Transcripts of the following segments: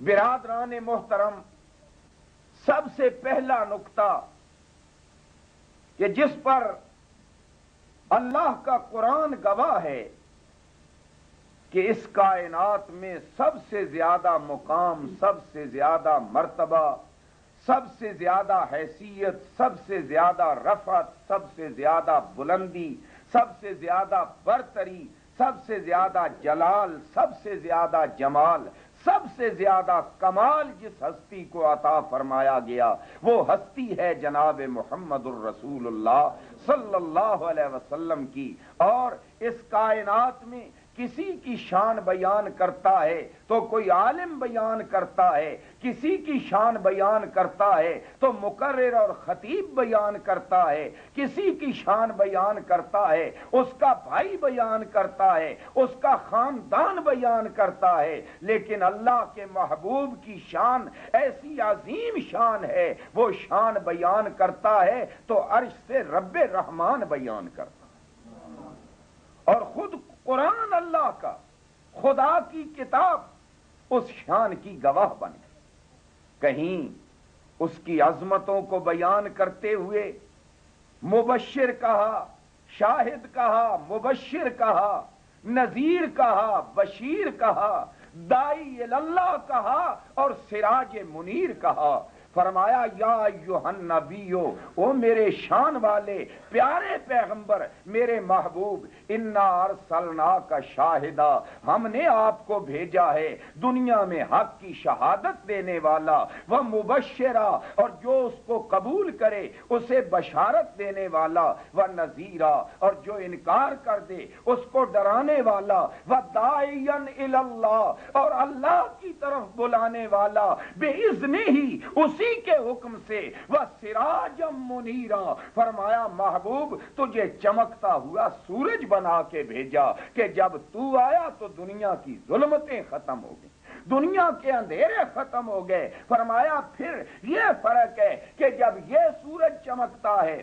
برادران محترم، سب سے پہلا نقطہ کہ جس پر اللہ کا قرآن گواہ ہے کہ اس کائنات میں سب سے زیادہ مقام، سب سے زیادہ مرتبہ، سب سے زیادہ حیثیت، سب سے زیادہ رفعت، سب سے زیادہ بلندی، سب سے زیادہ برتری، سب سے زیادہ جلال، سب سے زیادہ جمال سب سے زیادہ کمال جس ہستی کو عطا فرمایا گیا، وہ ہستی ہے جناب محمد الرسول اللہ صلی اللہ علیہ وسلم کی۔ اور اس کائنات میں کسی کی شان بیان کرتا ہے تو کوئی عالم بیان کرتا ہے، کسی کی شان بیان کرتا ہے تو مقرر اور خطیب بیان کرتا ہے، کسی کی شان بیان کرتا ہے، اس کا بھائی بیان کرتا ہے، اس کا خاندان بیان کرتا ہے۔ لیکن اللہ کے محبوب کی شان ایسی عظیم شان ہے، وہ شان بیان کرتا ہے تو عرش سے رب رحمان بیان کرتا ہے۔ اور خود قرآن اللہ کا، خدا کی کتاب اس شان کی گواہ بن گئی۔ کہیں اس کی عظمتوں کو بیان کرتے ہوئے مبشر کہا، شاہد کہا، مبشر کہا، نذیر کہا، بشیر کہا، دائی اللہ کہا اور سراج منیر کہا۔ فرمایا، یا یوہن نبیو او میرے شان والے، پیارے پیغمبر، میرے محبوب، انا ارسلنا کا شاہدہ، ہم نے آپ کو بھیجا ہے، دنیا میں حق کی شہادت دینے والا وہ مبشرہ، اور جو اس کو قبول کرے، اسے بشارت دینے والا وہ نذیرہ، اور جو انکار کر دے، اس کو ڈرانے والا وہ دائین اللہ، اور اللہ کی طرف بلانے والا، بے اذن ہی، اس اسی کے حکم سے وہ سراج منیرا، فرمایا، محبوب، تجھے چمکتا ہوا سورج بنا کے بھیجا کہ جب تو آیا تو دنیا کی ظلمتیں ختم ہو گئی دنیا کے اندھیرے ختم ہو گئے۔ فرمایا، پھر یہ فرق ہے کہ جب یہ سورج چمکتا ہے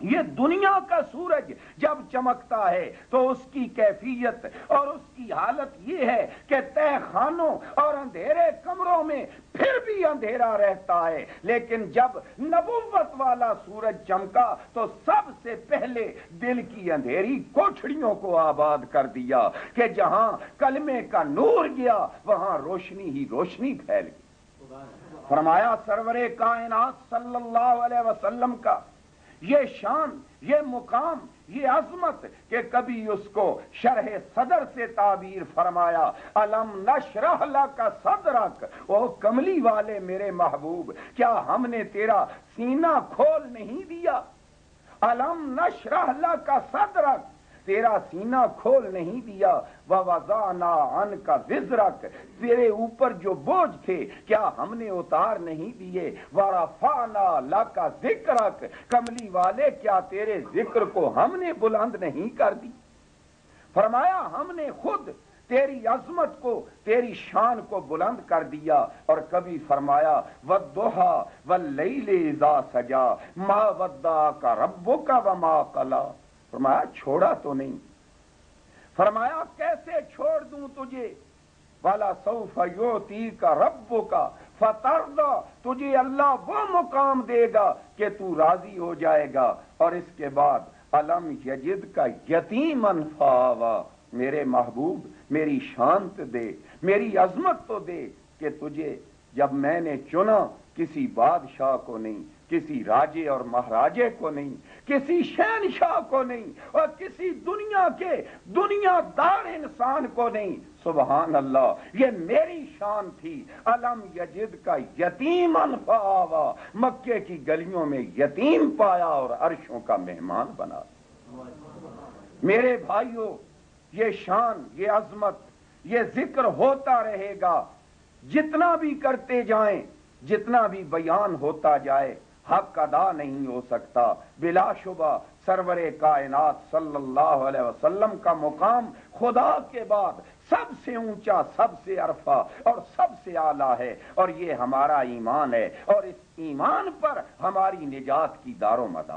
یہ دنیا کا سورج جب چمکتا ہے تو اس کی کیفیت اور اس کی حالت یہ ہے کہ تہ خانوں اور اندھیرے کمروں میں پھر بھی اندھیرا رہتا ہے۔ لیکن جب نبوت والا سورج چمکا تو سب سے پہلے دل کی اندھیری کوٹھڑیوں کو آباد کر دیا کہ جہاں کلمے کا نور گیا وہاں روشنی ہی روشنی پھیل گئی۔ فرمایا سرور کائنات صلی اللہ علیہ وسلم کا یہ شان، یہ مقام، یہ عظمت کہ کبھی اس کو شرح صدر سے تعبیر فرمایا۔ علم نشرح کا صدرک؟ او کملی والے میرے محبوب، کیا ہم نے تیرا سینہ کھول نہیں دیا؟ علم نشرح کا صدرک؟ تیرا سینہ کھول نہیں دیا۔ وزانا ان کا وزرک۔ تیرے اوپر جو بوجھ تھے، کیا ہم نے اتار نہیں دیے؟ ورفانا لا کا ذکرک۔ کملی والے، کیا تیرے ذکر کو ہم نے بلند نہیں کر دی؟ فرمایا، ہم نے خود تیری عظمت کو، تیری شان کو بلند کر دیا۔ اور کبھی فرمایا و دوہا و لئی سجا ما ودا کا ربو کا و ما کلا فرمایا، چھوڑا تو نہیں۔ فرمایا، کیسے چھوڑ دوں تجھے؟ والا سوف یوتی کا ربو کا فتر تجھے اللہ وہ مقام دے گا کہ تو راضی ہو جائے گا۔ اور اس کے بعد علم یجد کا یتیم انفاوا میرے محبوب، میری شانت دے، میری عظمت تو دے کہ تجھے جب میں نے چنا، کسی بادشاہ کو نہیں۔ کسی راجے اور مہاراجے کو نہیں، کسی شہنشاہ کو نہیں اور کسی دنیا کے دنیا دار انسان کو نہیں۔ سبحان اللہ، یہ میری شان تھی۔ علم یجد کا یتیم انفاوا مکے کی گلیوں میں یتیم پایا اور عرشوں کا مہمان بنا۔ میرے بھائیوں یہ شان، یہ عظمت، یہ ذکر ہوتا رہے گا۔ جتنا بھی کرتے جائیں، جتنا بھی بیان ہوتا جائے حق ادا نہیں ہو سکتا۔ بلا شبہ سرور کائنات صلی اللہ علیہ وسلم کا مقام خدا کے بعد سب سے اونچا، سب سے عرفہ اور سب سے اعلیٰ ہے۔ اور یہ ہمارا ایمان ہے۔ اور اس ایمان پر ہماری نجات کی دار و مدار